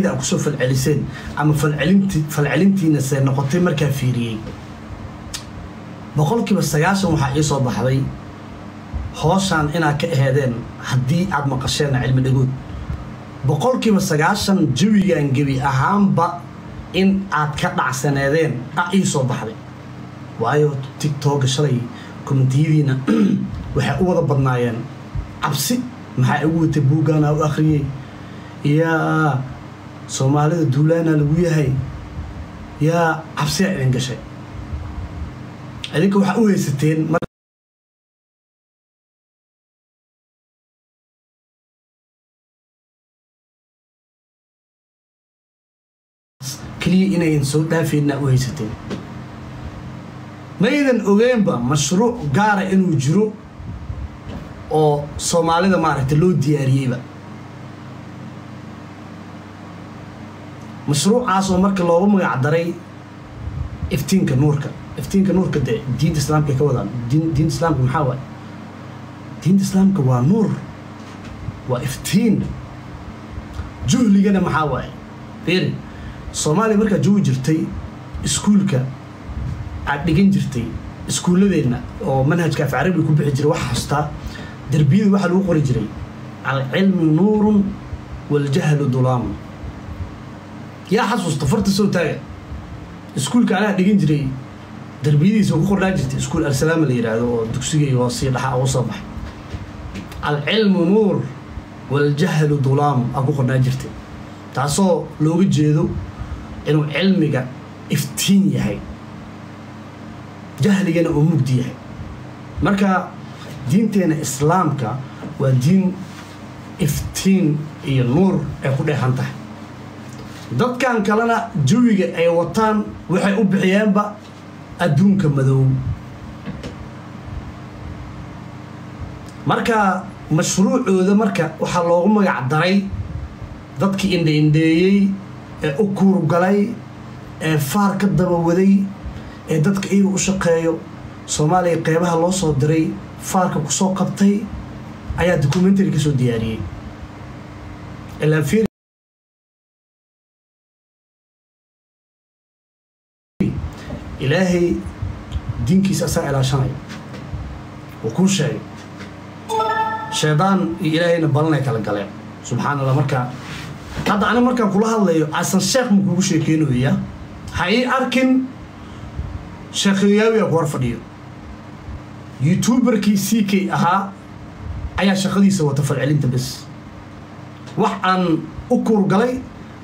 hashtagyada aad ku soo falceliseen ama falcelinti falcelintiina see noqotay markaa fiiriyey. Boqolkiiba sagaashan waxaa ii soo baxday hooshaan inaad ka aheedeen haddii aad maqasheen cilmi dhagood. Boqolkiiba sagaashan jawigan gebi ahaanba in aad ka dhacsaneedeen a ii soo baxday. Waayo tigtoga shalay kommentiyadiina waxay u wada badnaayeen cabsi maxaa igu watay buuggaana u akhriyey yaa soomaalida duulaana lagu yahay yaa cabsiyaa idin gashay. Idinka waxaa u haysateen keliya inayn soo dhaafeynaa u haysateen. Maydan ogeenba mashruuc gaara inuu jiro oo soomaalida maaragtay loo diyaariyeyba mashruucaas oo marka looga magac daray iftiinka nuurka. Iftiinka nuurka dee diinta islaamka ka wadaan. Diinta islaamka maxaa waaye diinta islaamka waa nuur waa iftiin. Juhligana maxaa waaye fiiri soomaaliya markaad joogi jirtay iskuulka aad dhigan jirtay iskuulladeenna oo manhajka af carabiga ku bixi jiray waxa xustaa derbiyada waxaa lagu qori jiray alcilmu nuurun waljahlu dulaamun yaa xasuusta farta soo taaga iskuulka anaa dhigan jiray derbiyadiisa ku qornaa jirtay iskuul alsalaama la yidhaahdo oo dugsigay oo sii dhaxa uga soo baxay. Alcilmu nuur waljahlu dulaamun aa ku qornaa jirtay. Taasoo looga jeedo inuu cilmiga iftiin yahay jahligana uu mugdi yahay. Marka diinteena islaamka waa diin iftiin iyo nuur ay ku dheexan tahay dadkan kalena jawiga ay wataan waxay u bixiyeenba adduunka madow. Marka mashruucooda marka waxaa loogu magac daray dadkii indha-indheeyey ee u kuurgalay ee faar ka dabawaday ee dadka iyaga u shaqeeyo soomaaliya qeybaha loo soo diray faarka ku soo qabtay ayaa documentary ka soo diyaariyey ilaahay diinkiisa asaa ilaashanaya wuu kuu sheegay shaydaan iyo ilaahayna balanay kala galeen subxaana allah marka hadda ani markaan kula hadlayo asan sheekh ma kugu sheekeynoya ha ii arkin sheekhyaawi a ku hor fadhiyo youtuberkii c k ahaa ayaa shaqadiisa wata falcelinta bes. Wax aan u kuurgalay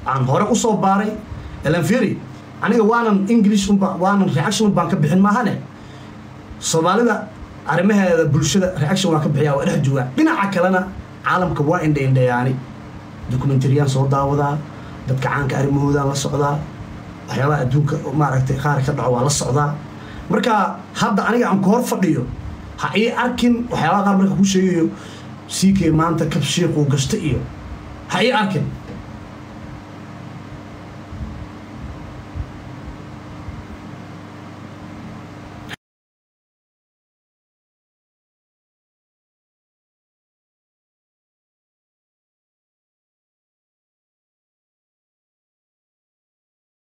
aan hore u soo baaray elanferi aniga waanan english waanan reaction baan ka bixin maahane? Soomaalida arrimaheeda bulshada reaction waan ka bixiyaa waa dhex joogaa. Dhinaca kalena caalamka waa indha indhayaani documentariyaan soo daawadaa dadka caanka arrimahoodaan la socdaa waxyaabaha adduunka maaragtay qaar ka dhaco waa la socdaa. Marka hadda aniga aan ku hor fadhiyo ha ii arkin waxyaabaha qaar marka ku sheegayo siikay maanta kab shiiquu gashta iyo ha ii arkin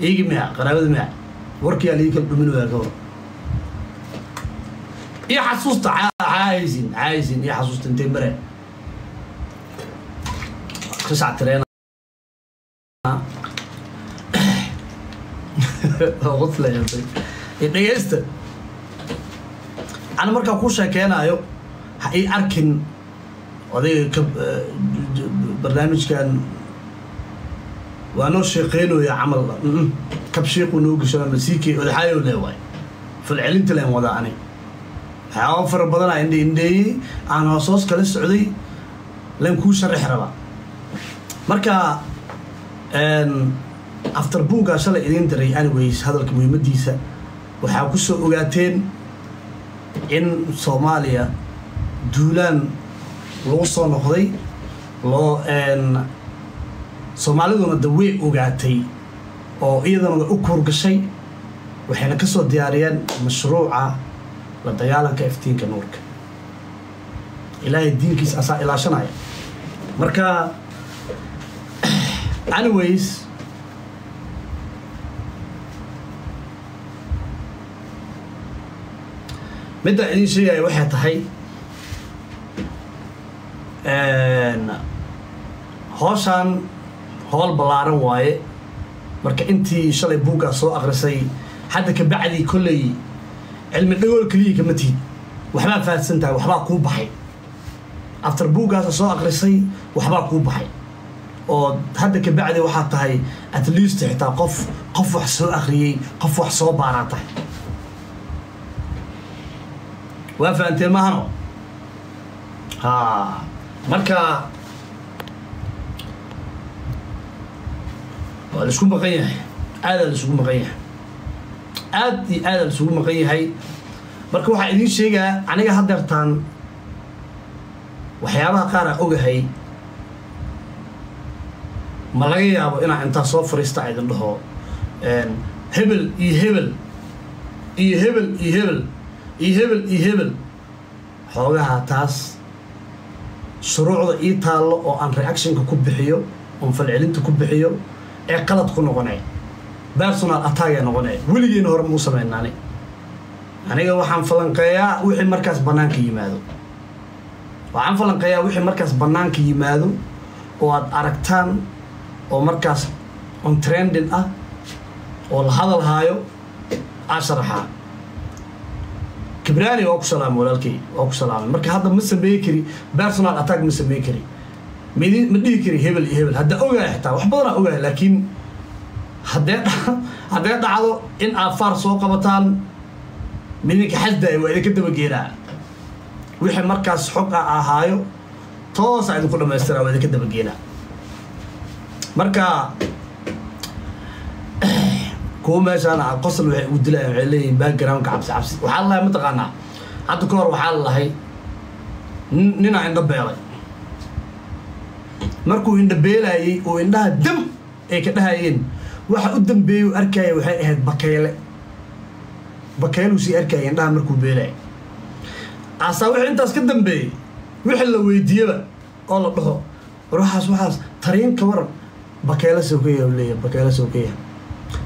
iigi miya qaraabada miya warkiyaa lii kal dhuminaya ka hor iyo xasuusta caaysin caaysin iyo xasuusta intay mare? Kasac tireena dhegeysta ana markaa ku sheekeynayo ha ii arkin odayga ka barnaamijkan waa noo sheeqeynooya camal kab shiiqu noo gasho ama siikey odaxaayo le waay? Falcelinta leen wadaa ani. Waxyaaba fara badanaa indhe indheeyey aan hoosoos kala socday leen kuu sharaxi rabaa. Marka after buuggaa shalay idiin diray anyways hadalka muhiimadiisa waxaa ku soo ogaateen in soomaaliya duulaan lagu soo noqday loo soomaaliduna da way ogaatay oo iyadana u kuurgashay waxayna ka soo diyaariyeen mashruuca la dagaalanka iftiinka nuurka. Ilaahay diinkiisa asaa ilaashanaya. Marka anyways midda idiin sheegaya waxay tahay hooshaan howl ballaaran waaye. Marka intii shalay buuggaa soo akrisay hadda ka bacdii kolley cilmi dhagool keliya kama tihid. Waxbaa fahamsan tahay waxbaa kuu baxay. After buuggaasa soo akrisay waxbaa kuu baxay. Oo hadda ka bacdi waxaa tahay at least xitaa qof qof wax soo akriyey qof wax soo baaraa tahay waa fahanteen maahano ha marka waa la isku maqan yahay. Aadaa laisugu maqan yahay. Aad iyo aadaa laisugu maqan yahay. Marka waxaa idiin sheegaa aniga haddeertaan waxyaabaha qaar a ogahay. Ma laga yaabo inaa intaa soo fariista idin dhaho. Hebel iyo hebel iyo hebel iyo hebel iyo hebel iyo hebel. Xoogaha taas shuruucda ii taallo oo aan reactionka ku bixiyo oon falcelinta ku bixiyo ee qalad ku noqonay personal attack ee noqonay weligeena hore muu samaynaani aniga waxaan falanqeeyaa wixii markaas bannaanka yimaado. Waxaan falanqeeyaa wixii markaas bannaanka yimaado oo aad aragtaan oo markaas on trending ah oo la hadal haayo aa sharaxaa kibrani waa ku salaamay walaalkay waa ku salaamay marka hadda ma sameey kari personal attack ma sameey kari ma dhihi kari hebel iyo hebel. Hadda ogaaya xitaa wax badanaa ogaaya laakiin haddee haddee dhacdo in aad faar soo qabataan midinka xasdaaya waa idinka dabageeraa wixii markaas xog ah ahaayo toosaa idinku dhamaystiraa waa idinka dabageeraa marka kuwa meeshaan qosol waxay ugu dilayaan waxay leeyihiin backgroundka cabsi cabsi. Waxaa lalahay mataqaanaa hadda ka hor waxaa lalahay ninaa indho beelay markuu indho beelaayey oo indhaha dam ay ka dhahayeen waxa u dambeeyey u arkaya waxay ahayd bakeyluu sii arkaya indhaha markuu beelaayay. Aasaa wixii intaas ka dambeeyey wixii la weydiiyaba oo la dhaho war waxaas waxaas tariinka waran bakeelo sookeya leeyahay bakeelo sookeya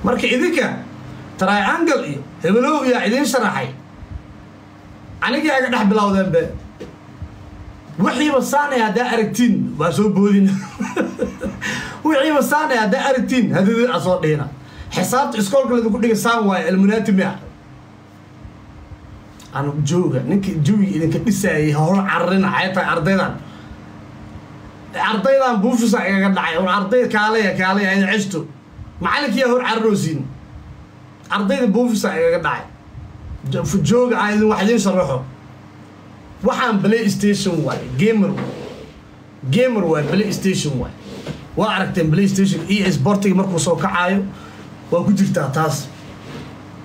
marka idinka triangle iyo hebelow iyaa idiin sharaxay anigii aga dhex bilowdeen be wixiiba saanay haddaa aragtiin waa soo boodin. Wixiiba saanay haddaa aragtiin hadidii a soo dhihina xisaabta iskoolka ladinku dhiga saan waayo almunatimi ah. Anu jooga ninka jawiga idinka dhisaayay hor cararina xay tahay ardaydan ardaydan buufisa igaga dhacay or arday kaalaya kaalaya ina cesto macalinkiyaa hor cararosiin ardayda buufisa igaga dhacay. Jooga aan idin wax idiin sharaxo waxaan play station waay gamer gamer waay play station waay. Waa aragteen play station e sportiga markuu soo kacaayo waa ku jirtaa taas.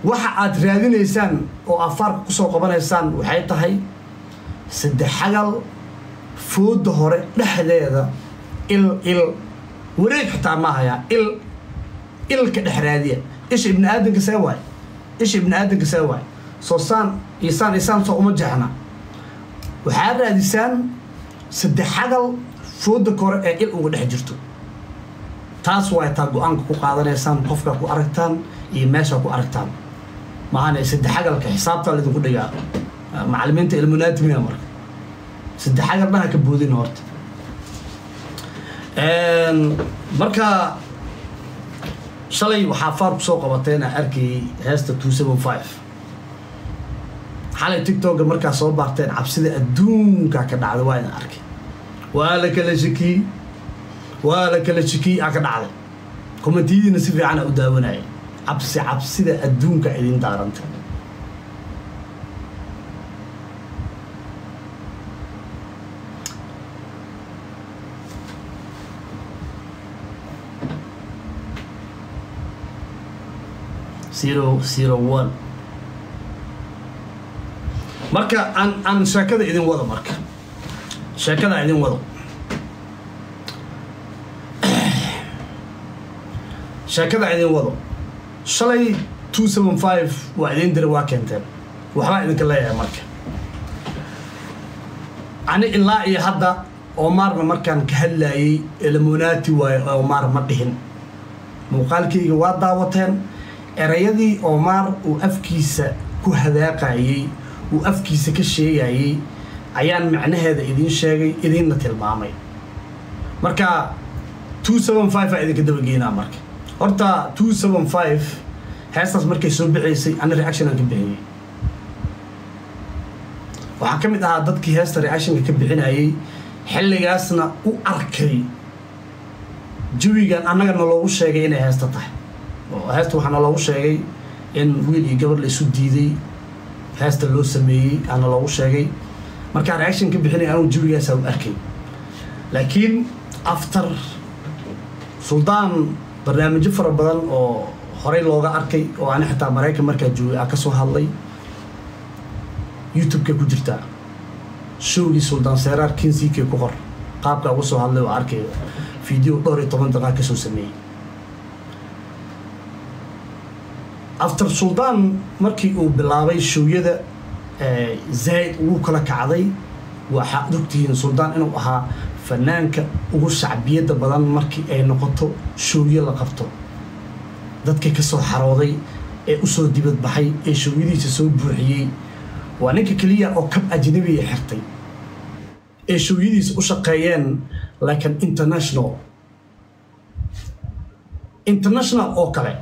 Waxa aad raadinaysaan oo afaarka ku soo qabanaysaan waxay tahay saddex xagal fooda hore dhexdeeda il il. Wareeg xitaa ma hayaa il ilka dhex raadiya. Isha ibni aadanka see waay isha ibni aadanka see waay. Soo saan iyo saan iyo saan soo uma jeexna waxaad raadisaan saddex xagal fooda kore ee il uga dhex jirto taas waay taa go'aanka ku qaadanaysaan qofkaa ku aragtaan iyo meeshaa ku aragtaan maahane saddex xagalka xisaabtaa laydinku dhigaa macalimiinta ilmunaatimiga marka saddex xagal dhaha ka boodin horta marka shalay waxaa faar ku soo qabateen aan arkayay heesta two seven five xalay tiktoka markaa soo baarteen cabsida adduunka ka dhacday waa idan arkay. Waa la kala shekiyey waa la kala shekiyey aa ka dhacday. Kommentiyadiina si fiicana u daawanaya cabsi cabsida adduunka idin daaranta. Zero zero one marka aan aan sheekada idin wado marka. Sheekada idin wado. Sheekada idin wado. Shalay two seven five waa idin dira waa keenteen. Waxbaa idinka leeyahay marka. Ani ilaa iyo hadda omaarna markaan ka hadlayay elamonaati waayo omaar ma dhihin. Muuqaalkayga waa daawateen. Erayadii omaar uu afkiisa ku hadaaqayey uu afkiisa ka sheegayey ayaan macnaheeda idiin sheegay idiinna tilmaamay. Marka two aa idinka dabageynaa marka. Horta two heestaas markay soo bixaysay ana reaction aan ka bixiyey waxaa ka mid ahaa dadkii heesta reactionka ka bixinayay xilligaasna u arkay jawigan annaga naloogu sheegay inay heesta tahay. Oo heesta waxaa naloogu sheegay in wiil iyo gabar la isu diiday heesta loo sameeyey aa naloogu sheegay. Markaa reaction ka bixinaya anugu jawigaasaa u arkay. Laakiin after suldaan barnaamijyo fara badan oo horey looga arkay oo ani xitaa maraykan markaa joogay aa ka soo hadlay youtube-ka ku jirtaa showgii suldaan seeraar kinsiike ku qor qaabka uga soo hadlay oo arkay video dhowr iyo toban daqaa ka soo sameeyey after suldaan markii uu bilaabay showyada zaid ugu kala kacday waxaad ogtihiin suldaan inuu ahaa fanaanka ugu shacbiyadda badan markii ay noqoto showyo la qabto. Dadkii ka soo xarooday ee u soo dibadbaxay ee showyadiisa soo buuxiyey waa ninka keliya oo kab ajnabiya xirtay ee showyadiisa u shaqeeyeen laakiin international. International oo kale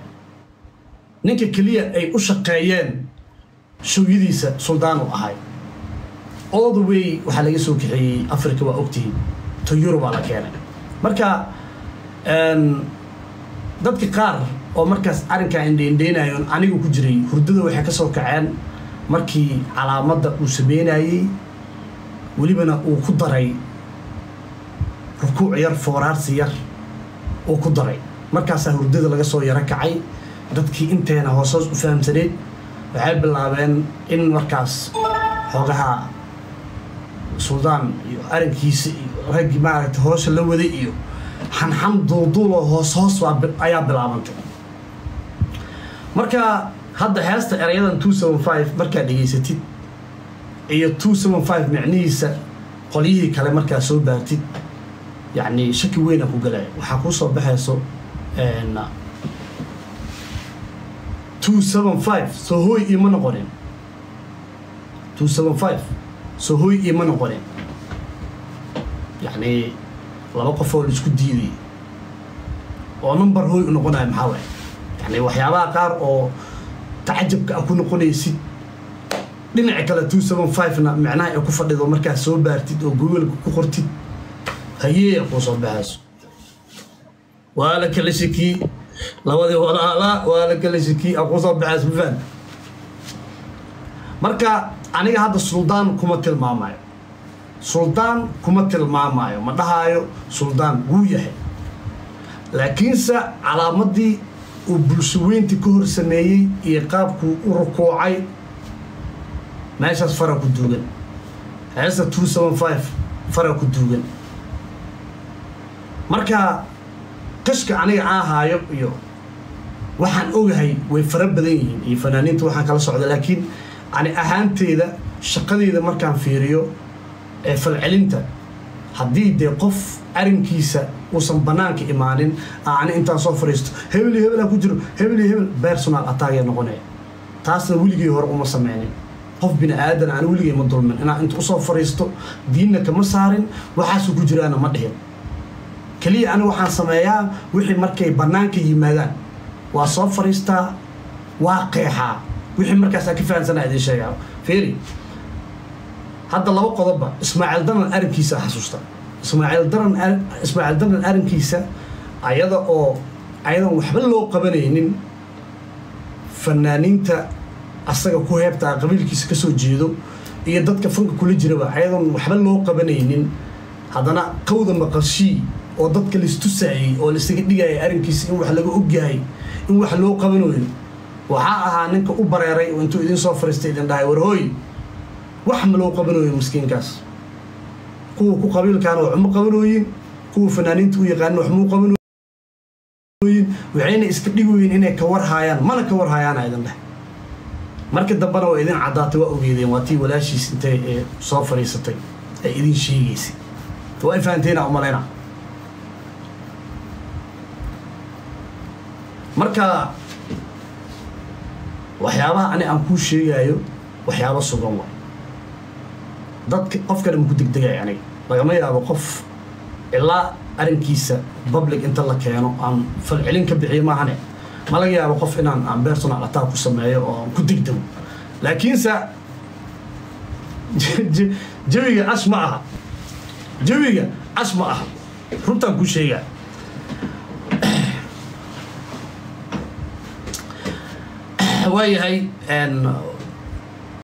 ninka keliya ay u shaqeeyeen showyadiisa suldaan u ahay. All the way waxaa laga soo kaxeeyey africa waa ogtihiin. To eurubaa la keenay. Marka dadka qaar oo markaas arrinkaa indheindheynayoon anigu ku jiray hurdada waxay ka soo kaceen markii calaamadda uu sameynayey. Welibana uu ku daray rukuuc yar fooraarsi yar uu ku daray. Markaasaa hurdada laga soo yaro kacay dadkii inteena hoosoos u fahamsaneyd waxay bilaabeen in markaas xoogaha suldaan iyo arrinkiisa iyo raggii maaragtay hoosha la waday iyo xanxan duulduuloo hoos hoos ayaa bilaabantay. Marka hadda heesta erayadan seven five markaad dhegaysatid iyo micnihiisa qolyihii kale markaa soo baartid yacni shaki weyna ku galaya waxaa kuu soo baxayso soo hooy iima noqonin soo hooy iima noqonin yacni laba qof oo la isku diiday. Oo number hooy u noqonaya maxaa waay? Yani waxyaabaha qaar oo tacajabka a ku noqonaysid dhinaca kale two seven five-na micnaha ay ku fadhido markaad soo baartid oo googolka ku qortid hayee kuu soo baxayso. Waa la labadii walaala waa la kala shakii a kuu soo baxayso mafaan marka aniga hadda suldaan kuma tilmaamayo suldaan kuma tilmaamayo ma dhahaayo suldaan wuu yahay. Laakiinse calaamadii uu bulsho weyntii ka hor sameeyey iyo qaabkuu u rukuucay meeshaas fara ku duugan. Heesta two seven five fara ku duugan. Marka qashka aniga aan haayo iyo waxaan ogahay way fara badan yihiin iyo fanaaniinta waxaan kala socda laakiin ani ahaanteeda shaqadeeda markaan fiiriyo ee falcelinta haddii dee qof arrinkiisa uusan banaanka imaanin ani intaan soo fadhiisto hebel iyo hebel ku jiro hebel iyo hebel personal attackee noqonaya taasna weligii hore uma sameynin. Qof bini aadan aan weligay ma dulmin. Inaan inta u soo fadhiisto diinna kama saarin waxaasuu ku jiraana ma dhihin keliya ani waxaan sameeyaa wixii markay bannaanka yimaadaan. Waa soo fadhiistaa waa qeexaa wixii markaasaa ka fahansanaa idiin sheegaa. Feeri hadda laba qodobba ismaaciil daran arrinkiisa xasuusta. Ismaaciil daran ismaaciil daran arrinkiisa ayada oo ayadan waxba loo qabanaynin fanaaniinta asaga ku heebtaa qabiilkiisa ka soo jeedo iyo dadka fanka kula jiraba ayadan waxba loo qabanaynin. Haddana qawda maqashii oo dadka laistusaayey oo laisaga dhigaya arrinkiisa in wax laga ogyahay in wax loo qabanayo waxaa ahaa ninka u bareeray oo intuu idin soo fariistay idin dhahay warhooy wax ma loo qabanayo miskiinkaas. Kuwa ku qabiilkaana wax uma qabanooyin kuwa fanaaniinta u yaqaanin wax muu qabanooyin waxayna iska dhigoyin inay ka warhaayaan mana ka warhaayaana idin dheh marka dambena waa idin caddaatay waa ogeedeen waa tii walaashiis intay ee soo fadhiisatay ay idin sheegaysay waa fahanteena umalayna marka waxyaabaha ani aan kuu sheegaayo waxyaabo sugan waay dadka qofkana maku degdegaya aniga lagama yaabo qof ilaa arrinkiisa public inta la keeno aan falcelin ka bixiyo maahane ma laga yaabo qof inaan aan personal attack ku sameeyo oo aan ku degdego. Laakiinse jawiga ash ma aha. Jawiga ash ma aha. Runtaan kuu sheegaa waayahay